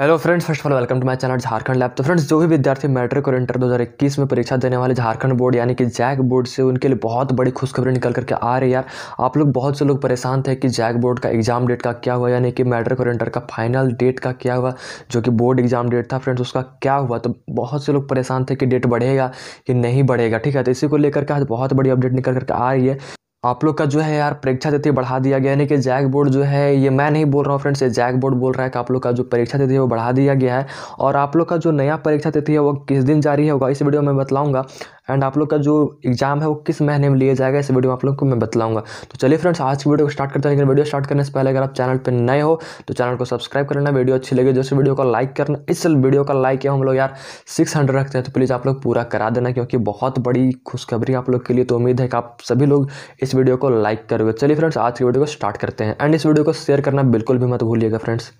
Hello friends first of all welcome to my channel Jharkhand lab तो friends जो भी विद्यार्थी मैट्रिक और इंटर 2021 में परीक्षा देने वाले झारखंड बोर्ड यानी कि जैक बोर्ड से, उनके लिए बहुत बड़ी खुशखबरी निकल करके आ रही है यार। आप लोग बहुत से लोग परेशान थे कि जैक बोर्ड का एग्ज़ाम डेट का क्या हुआ, यानी कि मैट्रिक और इंटर का फाइनल डेट का क्या हुआ, जो कि बोर्ड एग्ज़ाम डेट था फ्रेंड्स उसका क्या हुआ। तो बहुत से लोग परेशान थे कि डेट बढ़ेगा कि नहीं बढ़ेगा, ठीक है? तो इसी को लेकर के आज बहुत बड़ी अपडेट निकल करके आ रही है। आप लोग का जो है यार परीक्षा तिथि बढ़ा दिया गया, यानी कि जैक बोर्ड जो है, ये मैं नहीं बोल रहा हूँ फ्रेंड्स, ये जैक बोर्ड बोल रहा है कि आप लोग का जो परीक्षा तिथि है वो बढ़ा दिया गया है। और आप लोग का जो नया परीक्षा तिथि है वो किस दिन जारी होगा, इस वीडियो में बतलाऊँगा। एंड आप लोग का जो एग्ज़ाम है वो किस महीने में लिया जाएगा, इस वीडियो में आप लोग को मैं बतलाऊँगा। तो चलिए फ्रेंड्स आज की वीडियो को स्टार्ट करते हैं। लेकिन वीडियो स्टार्ट करने से पहले अगर आप चैनल पर नए हो तो चैनल को सब्सक्राइब करना वीडियो अच्छी लगे जैसे वीडियो को लाइक करना। इस वीडियो का लाइक है हम लोग यार सिक्स हंड्रेड रखते हैं तो प्लीज़ आप लोग पूरा करा देना, क्योंकि बहुत बड़ी खुशखबरी आप लोग के लिए। तो उम्मीद है कि आप सभी लोग इस वीडियो को लाइक करोगे। चलिए फ्रेंड्स आज की वीडियो को स्टार्ट करते हैं। एंड इस वीडियो को शेयर करना बिल्कुल भी मत भूलिएगा फ्रेंड्स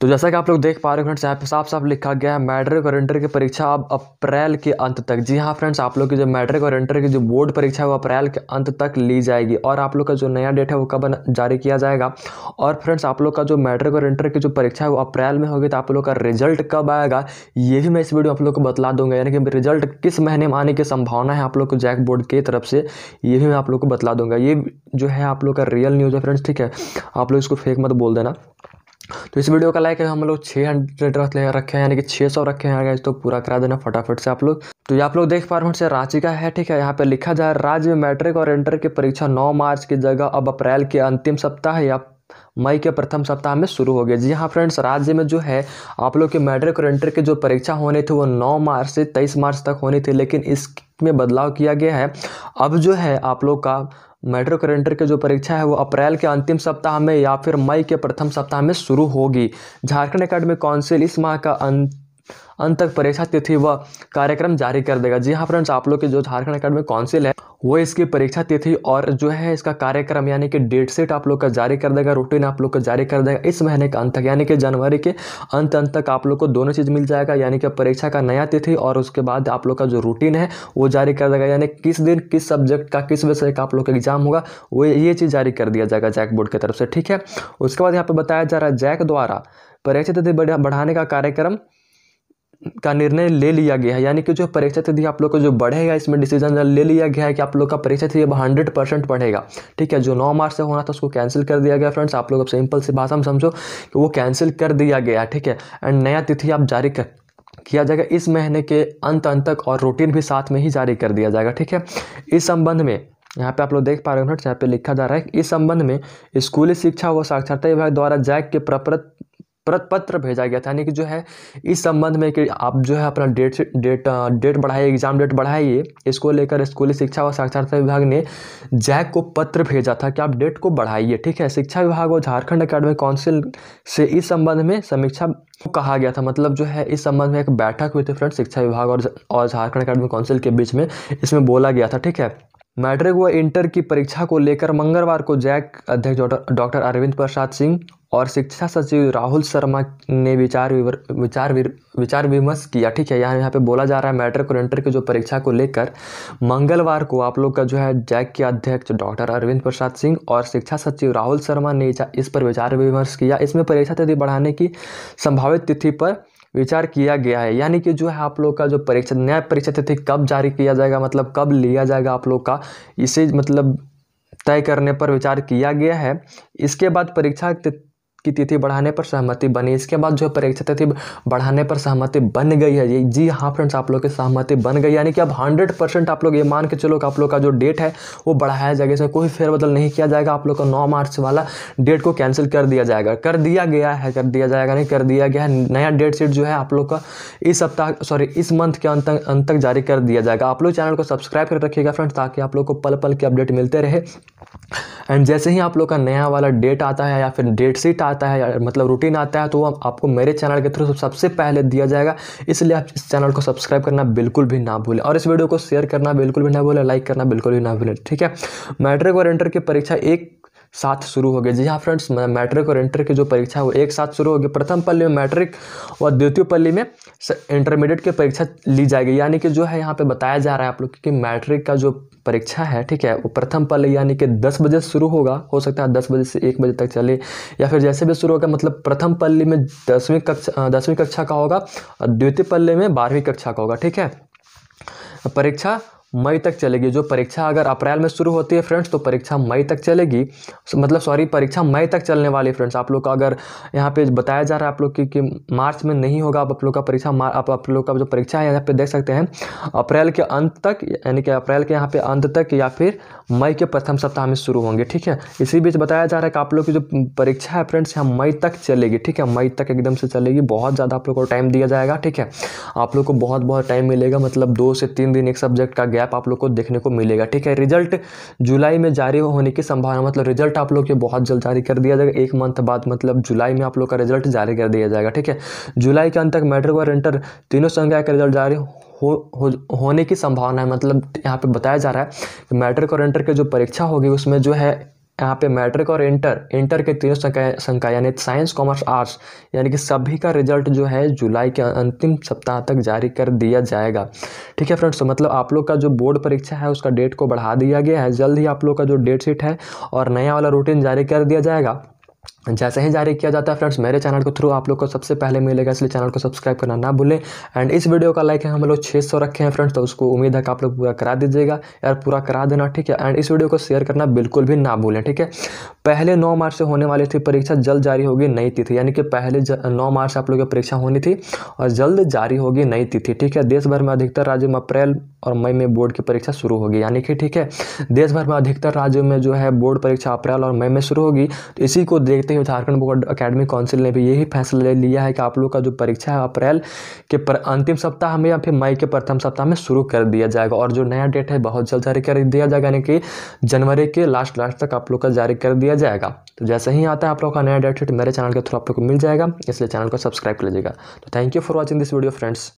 तो जैसा कि आप लोग देख पा रहे हो फ्रेंड्स यहाँ पे साफ़ साफ़ लिखा गया है, मैट्रिक और इंटर की परीक्षा अब अप्रैल के अंत तक। जी हाँ फ्रेंड्स आप लोग की जो मैट्रिक और इंटर की जो बोर्ड परीक्षा है वो अप्रैल के अंत तक ली जाएगी। और आप लोग का जो नया डेट है वो कब जारी किया जाएगा? और फ्रेंड्स, आप लोग का जो मैट्रिक और इंटर की जो परीक्षा है वो अप्रैल में होगी तो आप लोग का रिज़ल्ट कब आएगा? ये भी मैं इस वीडियो आप लोग को बतला दूँगा। यानी कि रिज़ल्ट किस महीने में आने की संभावना है आप लोग को जैक बोर्ड की तरफ़ से, ये भी मैं आप लोग को बतला दूँगा। ये जो है आप लोग का रियल न्यूज़ है फ्रेंड्स, ठीक है? आप लोग इसको फेक मत बोल देना। तो इस वीडियो का लाइक है हम लोग छः हंड्रेड रखे हैं, यानी कि छः सौ रखे हैं तो पूरा करा देना फटाफट से आप लोग। तो ये आप लोग देख पा रहे हैं रांची का है, ठीक है? यहाँ पे लिखा जाए राज्य में मैट्रिक और इंटर की परीक्षा 9 मार्च की जगह अब अप्रैल के अंतिम सप्ताह या मई के प्रथम सप्ताह में शुरू हो गया। जी हाँ फ्रेंड्स राज्य में जो है, आप लोग के मैट्रिक और इंटर की जो परीक्षा होनी थी, वो नौ मार्च से 23 मार्च तक होनी थी, लेकिन इसमें बदलाव किया गया है। अब जो है, आप लोग का मैट्रिक करेंटर की जो परीक्षा है वो अप्रैल के अंतिम सप्ताह में या फिर मई के प्रथम सप्ताह में शुरू होगी। झारखंड अकेडमिक काउंसिल इस माह का अंत अंत तक परीक्षा तिथि व कार्यक्रम जारी कर देगा। जी हाँ फ्रेंड्स, आप लोग के जो झारखंड अकेडमिक काउंसिल है, वो इसकी परीक्षा तिथि और जो है इसका कार्यक्रम यानी कि डेट सेट आप लोग का जारी कर देगा रूटीन आप लोग का जारी कर देगा इस महीने का अंत तक। यानी कि जनवरी के अंत अंत तक आप लोग को दोनों चीज़ मिल जाएगा, यानी कि परीक्षा का नया तिथि और उसके बाद आप लोग का जो रूटीन है, वो जारी कर देगा। यानी किस दिन, किस सब्जेक्ट का, किस विषय का आप लोग का एग्ज़ाम होगा, वो ये चीज़ जारी कर दिया जाएगा जैक बोर्ड की तरफ़ से, ठीक है? उसके बाद यहाँ पर बताया जा रहा है जैक द्वारा परीक्षा तिथि बढ़ाने का कार्यक्रम का निर्णय ले लिया गया है। यानी कि जो परीक्षा तिथि आप लोग को जो बढ़ेगा, इसमें डिसीज़न ले लिया गया है कि आप लोग का परीक्षा तिथि अब हंड्रेड परसेंट बढ़ेगा। ठीक है, जो नौ मार्च से होना था, उसको कैंसिल कर दिया गया फ्रेंड्स आप लोग अब सिंपल सी भाषा में समझो कि वो कैंसिल कर दिया गया ठीक है एंड नया तिथि आप जारी कर, किया जाएगा इस महीने के अंत अंत तक, और रूटीन भी साथ में ही जारी कर दिया जाएगा। ठीक है, इस संबंध में, यहाँ पे आप लोग देख पा रहे हो फ्रेंड्स यहाँ पे लिखा जा रहा है इस संबंध में स्कूली शिक्षा व साक्षरता विभाग द्वारा जैक के प्रपत्र पत्र भेजा गया था, यानी कि जो है, इस संबंध में कि आप जो है अपना डेट डेट डेट बढ़ाइए, एग्ज़ाम डेट बढ़ाइए, इसको लेकर स्कूली शिक्षा व साक्षरता विभाग ने जैक को पत्र भेजा था कि आप डेट को बढ़ाइए, ठीक है? शिक्षा विभाग और झारखंड अकेडमिक काउंसिल से इस संबंध में समीक्षा कहा गया था। मतलब जो है, इस संबंध में एक बैठक हुई थी फ्रेंड शिक्षा विभाग और और झारखंड अकेडमिक काउंसिल के बीच में, इसमें बोला गया था, ठीक है? मैट्रिक व इंटर की परीक्षा को लेकर मंगलवार को जैक अध्यक्ष डॉक्टर अरविंद प्रसाद सिंह और शिक्षा सचिव राहुल शर्मा ने विचार विवर, विचार विचार विमर्श किया। ठीक है यहाँ यहाँ पे बोला जा रहा है मैट्रिक और इंटर की जो परीक्षा को लेकर मंगलवार को आप लोग का जो है जैक के अध्यक्ष डॉक्टर अरविंद प्रसाद सिंह और शिक्षा सचिव राहुल शर्मा ने इस पर विचार विमर्श किया। इसमें परीक्षा तिथि बढ़ाने की संभावित तिथि पर विचार किया गया है। यानी कि जो है आप लोग का जो परीक्षा नया परीक्षा तिथि कब जारी किया जाएगा मतलब कब लिया जाएगा आप लोग का, इसे मतलब तय करने पर विचार किया गया है। इसके बाद परीक्षा की तिथि बढ़ाने पर सहमति बनी। इसके बाद जो परीक्षा तिथि बढ़ाने पर सहमति बन गई है जी हाँ फ्रेंड्स, आप लोग की सहमति बन गई यानी कि अब हंड्रेड परसेंट आप लोग ये मान के चलो कि आप लोग का जो डेट है, वो बढ़ाया जाएगा। इसमें कोई फेरबदल नहीं किया जाएगा। आप लोग का नौ मार्च वाला डेट को कैंसिल कर दिया जाएगा। कर दिया गया है, कर दिया जाएगा, नहीं कर दिया गया है। नया डेट शीट जो है, आप लोग का इस सप्ताह सॉरी इस मंथ के अंत अंत तक जारी कर दिया जाएगा। आप लोग चैनल को सब्सक्राइब कर रखिएगा फ्रेंड्स, ताकि आप लोग को पल पल के अपडेट मिलते रहे। एंड जैसे ही आप लोग का नया वाला डेट आता है या फिर डेट शीट आता है या मतलब रूटीन आता है तो वो आपको मेरे चैनल के थ्रू सबसे पहले दिया जाएगा। इसलिए आप इस चैनल को सब्सक्राइब करना बिल्कुल भी ना भूलें और इस वीडियो को शेयर करना बिल्कुल भी ना भूलें लाइक करना बिल्कुल भी ना भूलें, ठीक है? मैट्रिक और इंटर की परीक्षा एक साथ शुरू हो गए जी हाँ फ्रेंड्स मैट्रिक और इंटर की जो परीक्षा है वो एक साथ शुरू होगी। प्रथम पल्ली में मैट्रिक और द्वितीय पल्ली में इंटरमीडिएट की परीक्षा ली जाएगी। यानी कि जो है यहाँ पे बताया जा रहा है आप लोग कि मैट्रिक का जो परीक्षा है, ठीक है, वो प्रथम पल यानी कि दस बजे शुरू होगा। हो सकता है दस बजे से एक बजे तक चले या फिर जैसे भी शुरू होगा मतलब प्रथम पल्ली में दसवीं कक्षा दसवीं कक्षा का होगा और द्वितीय पल्ले में बारहवीं कक्षा का होगा, ठीक है। परीक्षा मई तक चलेगी। जो परीक्षा अगर अप्रैल में शुरू होती है फ्रेंड्स तो परीक्षा मई तक चलेगी। मतलब सॉरी, परीक्षा मई तक चलने वाली फ्रेंड्स। आप लोग का अगर यहाँ पे बताया जा रहा है आप लोग की, कि मार्च में नहीं होगा, आप लोग का परीक्षा आप आप लोग का जो परीक्षा है यहाँ पे देख सकते हैं। अप्रैल के अंत तक, यानी कि अप्रैल के यहाँ पे अंत तक या फिर मई के प्रथम सप्ताह में शुरू होंगे, ठीक है? इसी बीच बताया जा रहा है कि आप लोग की जो परीक्षा है फ्रेंड्स, यहाँ मई तक चलेगी, ठीक है? मई तक एकदम से चलेगी। बहुत ज़्यादा आप लोग को टाइम दिया जाएगा, ठीक है? आप लोग को बहुत बहुत टाइम मिलेगा मतलब दो से तीन दिन एक सब्जेक्ट का गैप आप लोग को देखने को मिलेगा ठीक है? रिज़ल्ट जुलाई में जारी होने की संभावना मतलब रिज़ल्ट आप लोग के बहुत जल्द जारी कर दिया जाएगा। एक मंथ बाद मतलब जुलाई में आप लोग का रिज़ल्ट जारी कर दिया जाएगा ठीक है? जुलाई के अंत तक मैट्रिक और इंटर तीनों संख्या का रिज़ल्ट जारी हो, हो होने की संभावना है। मतलब यहाँ पे बताया जा रहा है कि मैट्रिक और इंटर की जो परीक्षा होगी उसमें जो है यहाँ पे मैट्रिक और इंटर इंटर के तीनों संकाय संकाय, यानी साइंस, कॉमर्स, आर्ट्स, यानी कि सभी का रिज़ल्ट जो है जुलाई के अंतिम सप्ताह तक जारी कर दिया जाएगा। ठीक है फ्रेंड्स तो मतलब आप लोग का जो बोर्ड परीक्षा है, उसका डेट को बढ़ा दिया गया है। जल्द ही आप लोग का जो डेट शीट है और नया वाला रूटीन जारी कर दिया जाएगा। जैसे ही जारी किया जाता है फ्रेंड्स, मेरे चैनल के थ्रू आप लोग को सबसे पहले मिलेगा, इसलिए चैनल को सब्सक्राइब करना ना भूलें। एंड इस वीडियो का लाइक है हम लोग 600 रखे हैं फ्रेंड्स तो उसको उम्मीद है कि आप लोग पूरा करा दीजिएगा। यार, पूरा करा देना, ठीक है? एंड इस वीडियो को शेयर करना बिल्कुल भी ना भूलें, ठीक है? पहले नौ मार्च से होने वाली थी परीक्षा, जल्द जारी होगी नई तिथि, यानी कि पहले नौ मार्च से आप लोग की परीक्षा होनी थी और जल्द जारी होगी नई तिथि, ठीक है? देश भर में अधिकतर राज्यों में अप्रैल और मई में बोर्ड की परीक्षा शुरू होगी, यानी कि, ठीक है? देश भर में अधिकतर राज्यों में जो है बोर्ड परीक्षा अप्रैल और मई में शुरू होगी तो इसी को देखते हुए झारखंड बोर्ड अकेडमिक काउंसिल ने भी यही फैसला लिया है कि आप लोग का जो परीक्षा है अप्रैल के पर अंतिम सप्ताह में या फिर मई के प्रथम सप्ताह में शुरू कर दिया जाएगा। और जो नया डेट है, बहुत जल्द जारी कर दिया जाएगा, यानी कि जनवरी के लास्ट लास्ट तक आप लोग का जारी कर दिया जाएगा। तो जैसे ही आता है आप लोग का नया डेट मेरे चैनल के थ्रू आप लोग को मिल जाएगा, इसलिए चैनल को सब्सक्राइब कर लीजिएगा। तो thank you for watching this video friends